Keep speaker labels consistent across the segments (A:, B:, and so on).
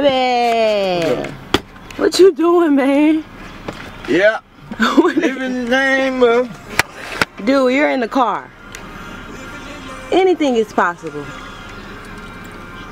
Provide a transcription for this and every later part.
A: baby. What you doing, man?
B: Yeah. Living the name of.
A: Dude, you're in the car. Anything is possible.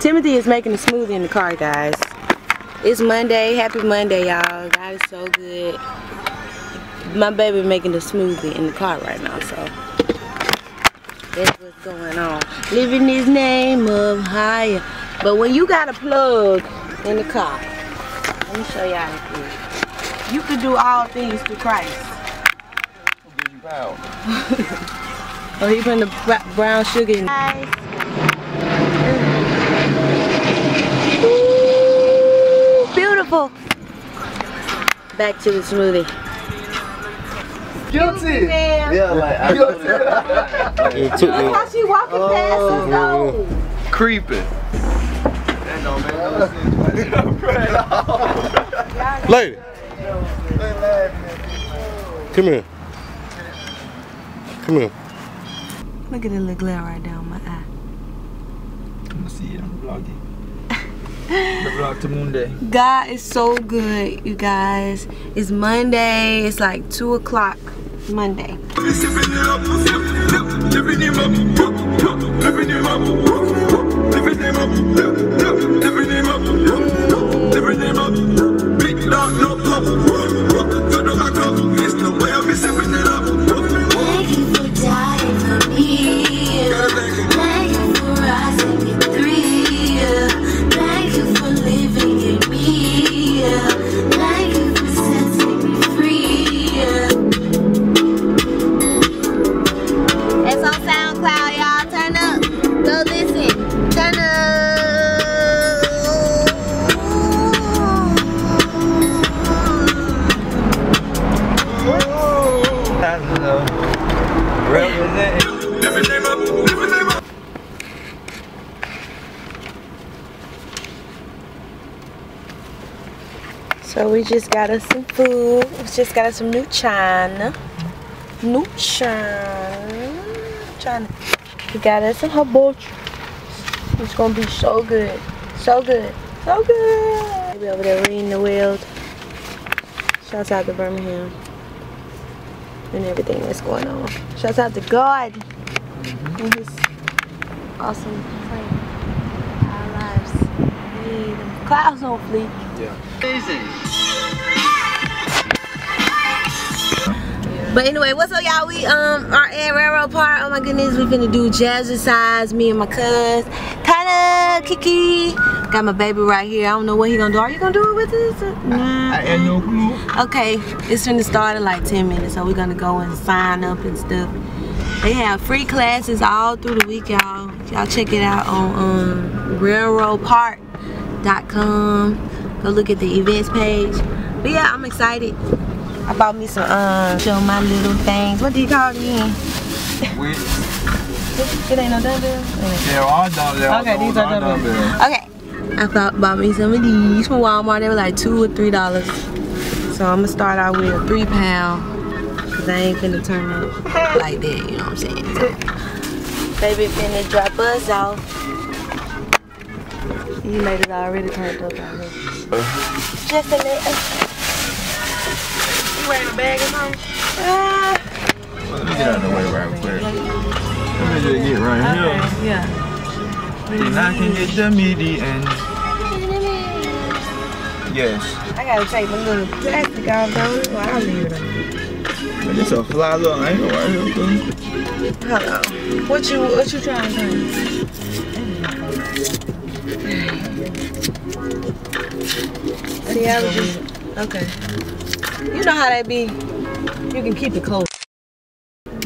A: Timothy is making a smoothie in the car, guys. It's Monday. Happy Monday, y'all. God is so good. My baby making a smoothie in the car right now, so that's what's going on. Living his name up higher. But when you got a plug in the car, let me show y'all this. You can do all things through Christ. oh, he putting the brown sugar in. Guys. Ooh, beautiful. Back to the smoothie.
B: Guilty.
A: Yeah,
B: like I Guilty.
A: it took me. How she walking oh, past us though?
B: Creeping.
C: Lady. Come here. Come here.
A: Look at the little glare right down my eye.
B: I'm gonna see it on the vlog. the vlog to Monday.
A: God is so good, you guys. It's Monday. It's like 2 o'clock Monday.
B: Living them up, living them up, living them up, Big down no club.
A: So we just got us some food. We just got us some new china. New china. China. We got us some hibachi. It's gonna be so good. So good. So good. Maybe over there reading the world. Shouts out to Birmingham. And everything that's going on. Shouts out to God. Mm-hmm. And his awesome plan. Our lives. We the clouds on fleek.
B: Yeah.
A: But anyway, what's up y'all? We um are at Railroad Park. Oh my goodness, we finna do jazzercise, me and my cuz. Kinda Kiki. Got my baby right here. I don't know what he gonna do. Are you gonna do it with us?
B: Nah. I, I no clue.
A: Okay, it's finna start in like 10 minutes, so we're gonna go and sign up and stuff. They have free classes all through the week, y'all. Y'all check it out on um, railroadpark.com. Go look at the events page. But yeah, I'm excited. I bought me some, um, show my little things. What do you call again? It ain't no dumbbell?
B: They're all dumbbells.
A: Okay, these are dumbbells. Okay. I thought, bought me some of these from Walmart. They were like two or three dollars. So I'm gonna start out with a three pound. Cause I ain't finna turn up like that, you know what I'm saying? So, baby finna drop us off. You made it already turned up out here. Just a little. You wearing a bag or something? Ah.
B: Let me get out of the way right quick. Let me just get right
A: Okay,
B: here.
A: yeah.
B: Then I can get the median. Yes.
A: I gotta take my little plastic off though. Well, I'll leave it on.
B: It's a fly little angle right here.
A: on. What you what you trying to do? See, I was just okay. You know how that be. You can keep it close.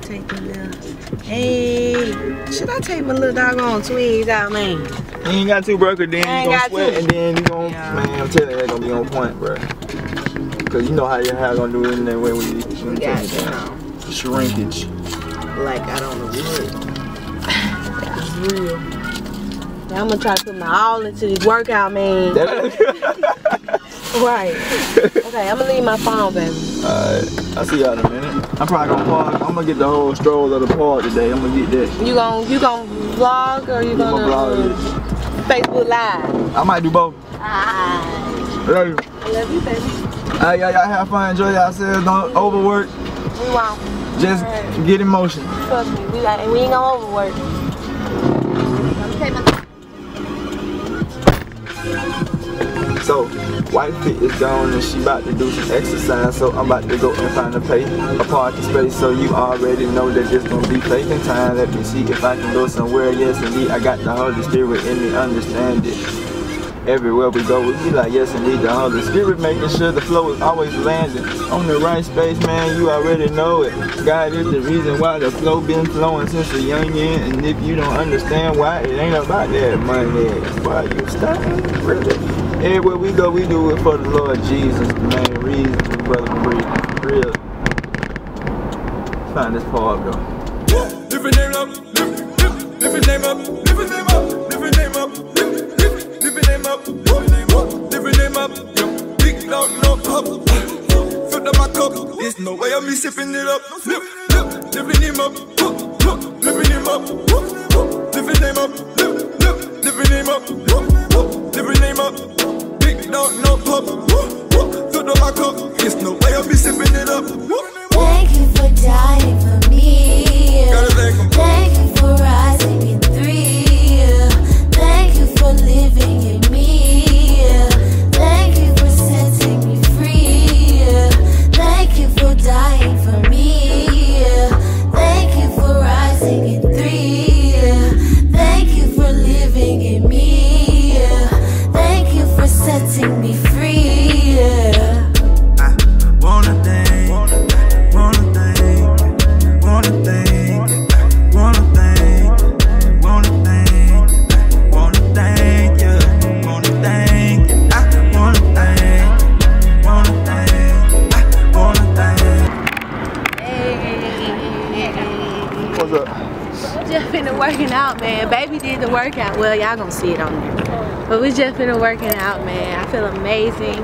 A: Take the little. Hey, should I take my little doggone tweeds out, man?
B: You ain't got to, bro, cause then
A: I
B: you gonna sweat
A: to.
B: and then you gonna,
A: Yeah.
B: man, I'm telling you, that gonna be on point, bro. Cause you know how your hair gonna do it in that way when you, when you take it down. Shrinkage.
A: like I don't know what. It's real. I'm gonna try to put my all into this workout, man. Right. Okay, I'm gonna leave my phone, baby.
B: Alright, I'll see y'all in a minute. I'm probably gonna park. I'm gonna get the whole stroll of the park today. I'm gonna get that.
A: You gonna you gonna vlog or you
B: my
A: gonna
B: vlog.
A: Facebook Live?
B: I might do both.
A: Ah,
B: Love you.
A: I love you, baby.
B: Hey, y'all, y'all have fun. Enjoy yourselves. Don't overwork.
A: We won't.
B: Just get in motion.
A: Trust me. We, like, we ain't gonna overwork.
B: So, wife fit is gone and she about to do some exercise. So I'm about to go and find a pay a parking space. So you already know that it's gonna be taking time. Let me see if I can go somewhere. Yes, indeed, I got the Holy Spirit in me. Understand it. Everywhere we go, we be like, yes, indeed, the Holy Spirit making sure the flow is always landing on the right space, man. You already know it. God is the reason why the flow been flowing since a young. And if you don't understand why, it ain't about that money. Why you stop? Really? Everywhere we go, we do it for the Lord Jesus, the main reason, brother Marie. Real. Find this part though.
D: Lift his name up, lift, lift, his name up, lift his name up, lift his name up, lift, lift, lift his name up, lift his name up. Big dog, no cup, fill up my cup. There's no way me sipping it up. Lift, lift, lift his name up, lift his name up,
A: working out, man. Baby did the workout. Well, y'all gonna see it on there. But we just finna working out, man. I feel amazing.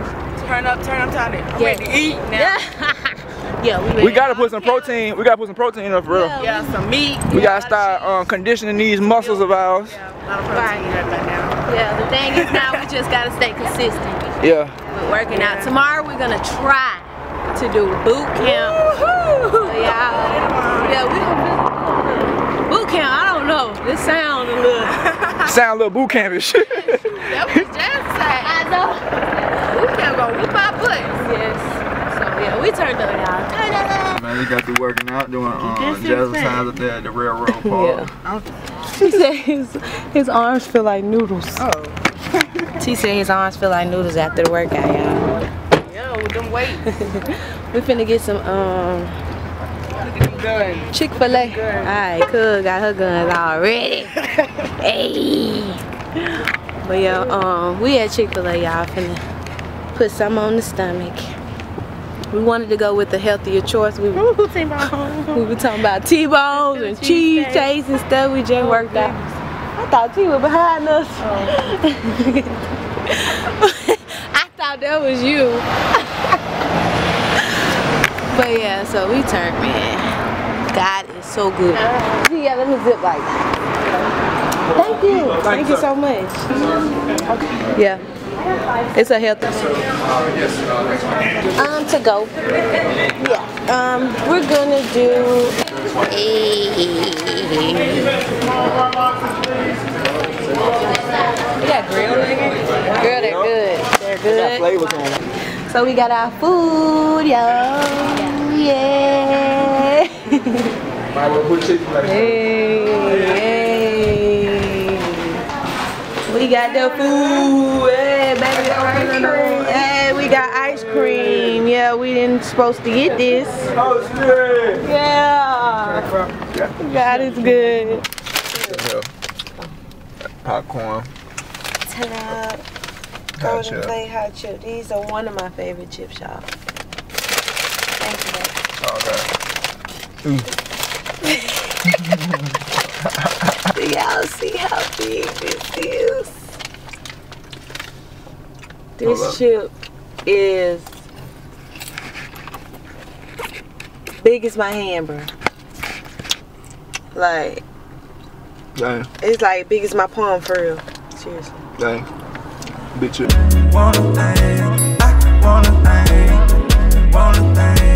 E: Turn up, turn up, turn it. I'm
A: Yeah.
E: ready to eat now.
A: yeah, we,
B: We gotta put some protein. We gotta put some protein in for real.
A: Yeah.
E: Yeah, some meat.
B: We gotta start um, conditioning these muscles of ours.
E: A lot of protein and everything now.
A: Yeah, the thing is now we just gotta stay consistent
B: Yeah.
A: with working out. Tomorrow we're gonna try to do boot camp. So y'all, yeah, we gonna visit boot camp. I don't know. This sound a little.
B: Sound a little boot campish.
E: That was just say.
A: I know.
E: We can't go whoop our butts.
A: Yes. So yeah, we turned up, y'all. Turn up.
B: Man, we got through working out, doing um,
E: This is
B: jazz
E: it.
B: up there at the railroad park.
A: He said his, his arms feel like noodles.
E: Oh.
A: T said his arms feel like noodles after the workout, y'all.
E: Yeah, with them weights.
A: We finna get some um
E: Look at them guns.
A: Chick-fil-A. Alright, cool, got her guns already. hey. But yeah, um, we at Chick-fil-A, y'all finna put some on the stomach. We wanted to go with the healthier choice. We, we were talking about T-bones and cheese taste and stuff. We just worked out. I thought T was behind us. I thought that was you. but yeah, so we turned, man. God is so good. Yeah, let me zip like Thank you. Thank you so much. Okay. Yeah. It's a healthy. Um, to go. Yeah. Um, we're gonna do a Yeah, grilled Girl, they're good. They're good.
B: Flavors on it.
A: So we got our food, yo. Yeah.
B: Might well put Chick-fil-A.
A: Hey, hey. We got the food. Hey, baby. Hey, we got ice cream. Yeah, we didn't supposed to get this.
B: Oh, shit.
A: Yeah. God is good.
B: Popcorn.
A: Ta-da.
B: Hot
A: Golden
B: chip.
A: Plate hot chip. These are one of my favorite chip shops. Thank you, baby. Do y'all see how big this is? This chip is big as my hand, bro. Like,
B: Dang,
A: it's like big as my palm for real. Seriously.
B: dang.
F: Bitch,
B: Wanna think, I wanna think, wanna think.